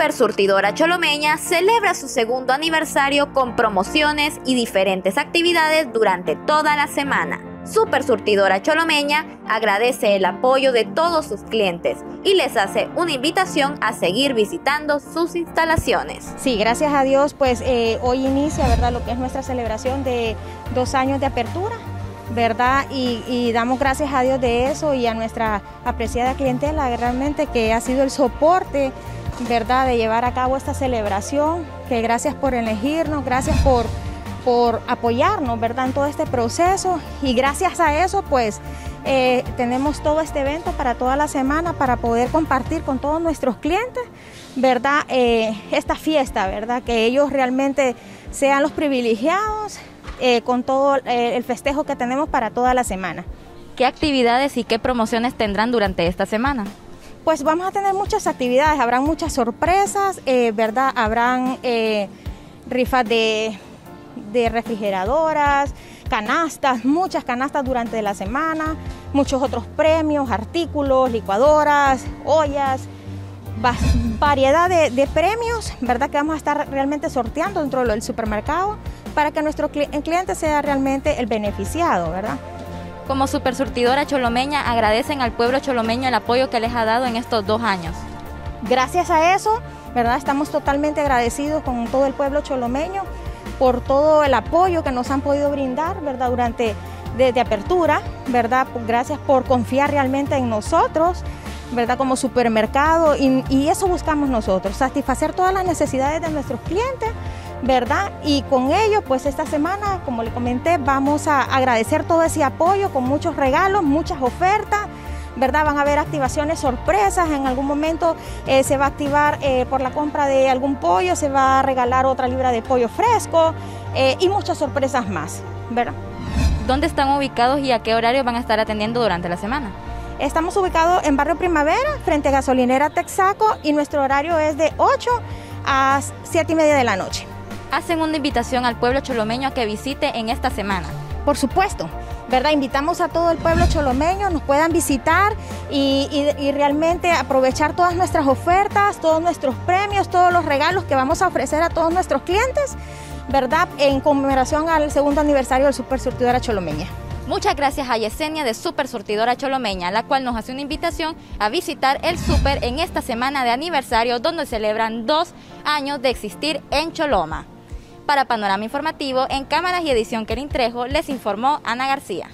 Super Surtidora Cholomeña celebra su segundo aniversario con promociones y diferentes actividades durante toda la semana. Super Surtidora Cholomeña agradece el apoyo de todos sus clientes y les hace una invitación a seguir visitando sus instalaciones. Sí, gracias a Dios, pues eh, hoy inicia, ¿verdad?, lo que es nuestra celebración de dos años de apertura. ¿verdad? Y, y, damos gracias a Dios de eso y a nuestra apreciada clientela realmente que ha sido el soporte, ¿verdad?, de llevar a cabo esta celebración, que gracias por elegirnos, gracias por por apoyarnos, ¿verdad?, en todo este proceso y gracias a eso, pues, eh, tenemos todo este evento para toda la semana para poder compartir con todos nuestros clientes, ¿verdad?, eh, esta fiesta, ¿verdad?, que ellos realmente sean los privilegiados eh, con todo el festejo que tenemos para toda la semana. ¿Qué actividades y qué promociones tendrán durante esta semana? Pues vamos a tener muchas actividades, habrán muchas sorpresas, ¿verdad? Habrán rifas de de refrigeradoras, canastas, muchas canastas durante la semana, muchos otros premios, artículos, licuadoras, ollas, variedad de, premios, ¿verdad? Que vamos a estar realmente sorteando dentro del supermercado para que nuestro cliente sea realmente el beneficiado, ¿verdad? Como super surtidora cholomeña, agradecen al pueblo cholomeño el apoyo que les ha dado en estos dos años. Gracias a eso, ¿verdad? Estamos totalmente agradecidos con todo el pueblo cholomeño por todo el apoyo que nos han podido brindar, ¿verdad? Durante desde apertura, ¿verdad? Gracias por confiar realmente en nosotros, ¿verdad? Como supermercado y, y eso buscamos nosotros, satisfacer todas las necesidades de nuestros clientes, ¿verdad? Y con ello, pues esta semana, como le comenté, vamos a agradecer todo ese apoyo con muchos regalos, muchas ofertas ¿verdad? Van a haber activaciones sorpresas, en algún momento eh, se va a activar eh, por la compra de algún pollo, se va a regalar otra libra de pollo fresco eh, y muchas sorpresas más, ¿verdad? ¿Dónde están ubicados y a qué horario van a estar atendiendo durante la semana? Estamos ubicados en Barrio Primavera, frente a Gasolinera Texaco, y nuestro horario es de 8 a 7 y media de la noche. Hacen una invitación al pueblo cholomeño a que visite en esta semana. Por supuesto, ¿verdad? Invitamos a todo el pueblo cholomeño, nos puedan visitar y, realmente aprovechar todas nuestras ofertas, todos nuestros premios, todos los regalos que vamos a ofrecer a todos nuestros clientes, ¿verdad? En conmemoración al segundo aniversario del Super Surtidora Cholomeña. Muchas gracias a Yesenia de Super Surtidora Cholomeña, la cual nos hace una invitación a visitar el Super en esta semana de aniversario donde celebran dos años de existir en Choloma. Para Panorama Informativo, en cámaras y edición Kerin Trejo, les informó Ana García.